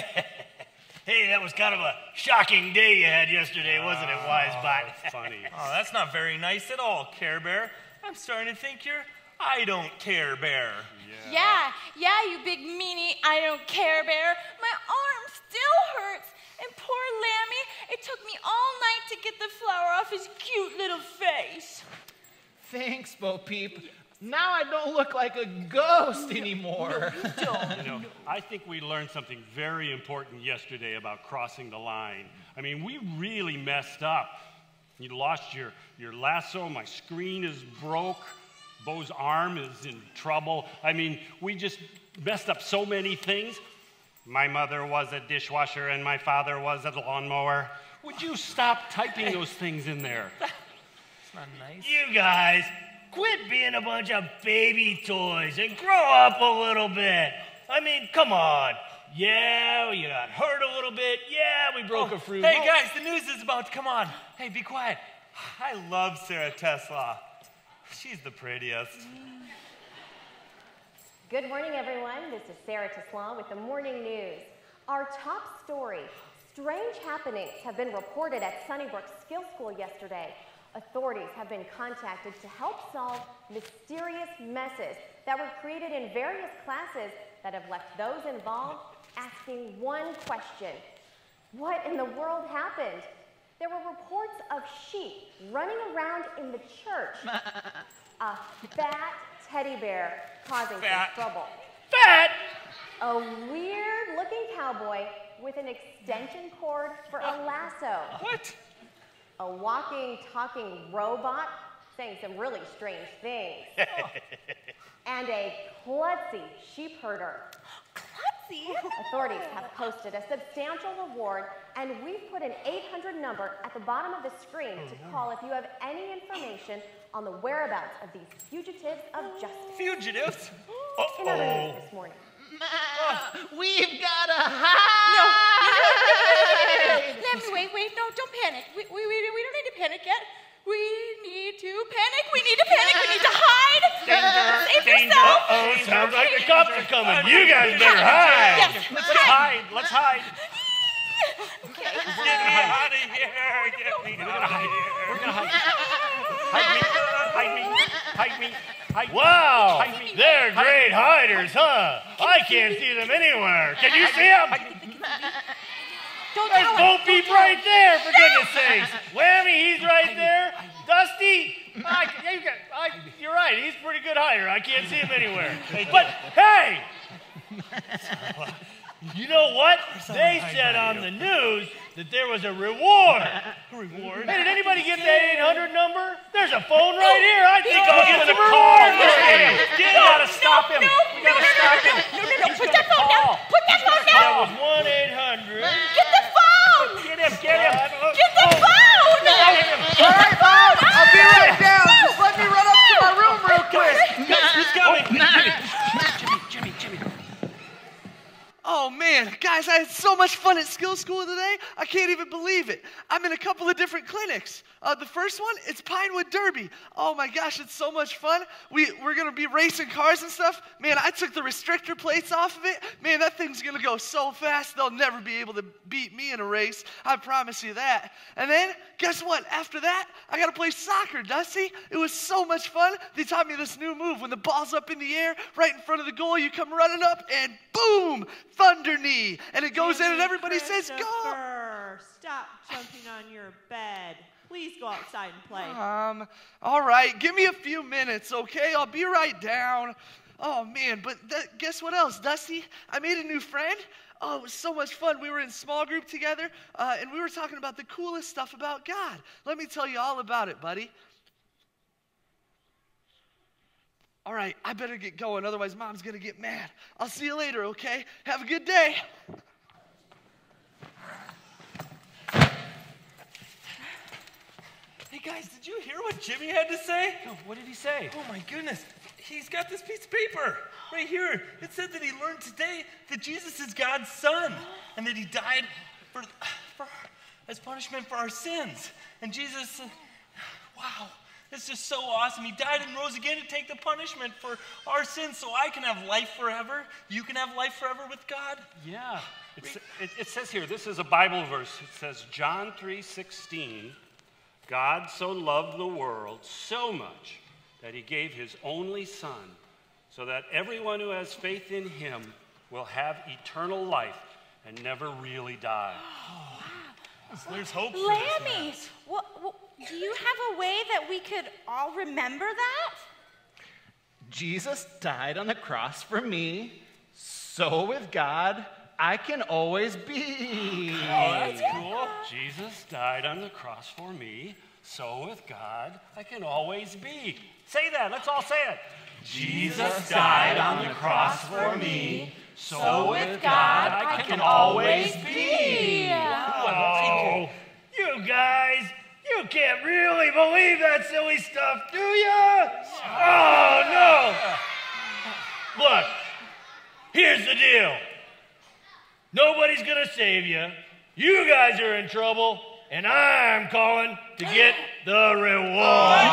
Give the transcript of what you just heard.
hey, that was kind of a shocking day you had yesterday, wasn't it, Wise oh, Bot? Funny. Oh, that's not very nice at all, Care Bear. I'm starting to think you're I don't care bear. Yeah, yeah, you big meanie, I don't care bear. My arm still hurts. And poor Lammy, it took me all night to get the flour off his cute little face. Thanks, Bo Peep. Now I don't look like a ghost anymore. You know, I think we learned something very important yesterday about crossing the line. I mean, we really messed up. You lost your, your lasso, my screen is broke, Bo's arm is in trouble. I mean, we just messed up so many things. My mother was a dishwasher and my father was a lawnmower. Would you stop typing those things in there? It's not nice. You guys, quit being a bunch of baby toys and grow up a little bit. I mean, come on. Yeah, you got hurt a little bit. Yeah, we broke a oh, fruit. Oh, Hey guys, the news is about to come on. Hey, be quiet. I love Sarah Tesla. She's the prettiest. Good morning, everyone. This is Sarah Tesla with the morning news. Our top story strange happenings have been reported at Sunnybrook Skill School yesterday. Authorities have been contacted to help solve mysterious messes that were created in various classes that have left those involved asking one question What in the world happened? There were reports of sheep running around in the church. A fat teddy bear causing Fat. some trouble. Fat! A weird looking cowboy with an extension cord for a lasso. What? A walking, talking robot saying some really strange things. and a klutzy sheep herder. Klutzy? Authorities have posted a substantial reward, and we've put an 800 number at the bottom of the screen to oh, call if you have any information on the whereabouts of these fugitives of justice. Fugitives? In other news this morning. We've got a hide! Lammy, wait, wait, no, don't panic. We, we, we, we don't need to panic yet. We need to panic. We need to panic. We need to hide. Save yourself. Oh, sounds like the cops are coming. You guys better hide. Yes, Let's hide. Let's hide. Okay. Get me out of here. Get me out of here. We're gonna hide. Hide me. Hide me. Hide me. Hide me. Wow, they're great hiders, huh? I can't see them anywhere. Can you see them? Don't There's Bo. Peep right there, for goodness sakes. Whammy, he's right there. Dusty, I, you got, I, you're right, he's a pretty good hider. I can't see him anywhere. But hey, you know what? They said on the news that there was a reward. Reward. Hey, did anybody get that 800 number? There's a phone right here. I think Go I'll get get in the the car. reward. Let's get him. We gotta stop him. No, We gotta no, no, stop no, him. No, no, no. Put that phone down. Put that phone That down. was 1 800. Get the phone. Get him. Get him. Get the phone. All right, Bob, I'll be right down. Just let me run up to my room real quick. He's coming. Jimmy, Jimmy, Jimmy, Jimmy. Oh man, guys, I had so much fun at skill school today. I can't even believe it. I'm in a couple of different clinics. Uh, the first one, it's Pinewood Derby. Oh my gosh, it's so much fun. We, we're gonna be racing cars and stuff. Man, I took the restrictor plates off of it. Man, that thing's gonna go so fast, they'll never be able to beat me in a race. I promise you that. And then, guess what? After that, I gotta play soccer, Dusty. It was so much fun. They taught me this new move. When the ball's up in the air, right in front of the goal, you come running up and boom, thunder knee. And it goes in and everybody says, go. Stop jumping on your bed. Please go outside and play. Um, all right, give me a few minutes, okay? I'll be right down. Oh man, but guess what else, Dusty? I made a new friend. Oh, it was so much fun. We were in small group together, uh, and we were talking about the coolest stuff about God. Let me tell you all about it, buddy. All right, I better get going, otherwise, mom's gonna get mad. I'll see you later, okay? Have a good day. Guys, did you hear what Jimmy had to say? What did he say? Oh my goodness. He's got this piece of paper right here. It said that he learned today that Jesus is God's son and that he died for, for as punishment for our sins. And Jesus, uh, wow, It's just so awesome. He died and rose again to take the punishment for our sins so I can have life forever. You can have life forever with God. Yeah. It's, it, it says here, this is a Bible verse. It says, John 3 16, God so loved the world so much that he gave his only Son, so that everyone who has faith in him will have eternal life and never really die. So there's hope for this, Lammy, man. what, what, do you have a way that we could all remember that? Jesus died on the cross for me, so with God, I can always be. Oh, that's cool. Jesus died on the cross for me, so with God I can always be. Say that, let's all say it. Jesus died on the cross for me, so with God I can always be. Oh, you guys, you can't really believe that silly stuff, do you? Oh, no. Look, here's the deal nobody's going to save you. You guys are in trouble, and I'm calling to get the reward.